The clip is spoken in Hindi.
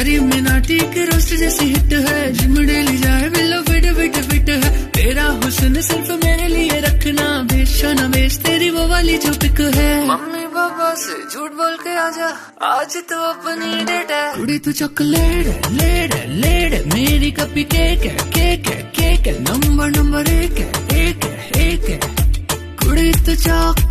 कैरी मिनाटी के रोस्ट जैसी हिट है। जिम डेली जाए मिलो फिट फिट फिट है। तेरा हुसन सिर्फ़ मेरे लिए रखना बेचो न बेच तेरी वो वाली जो पिक है। मम्मी पापा से झूठ बोल के आजा आज तो अपनी डेट है। कुड़ी तू चॉकलेट लेड लेड मेरी कपी केक है केक है केक है नंबर नंबर एक है एक है एक है। कुड़ी तू चॉक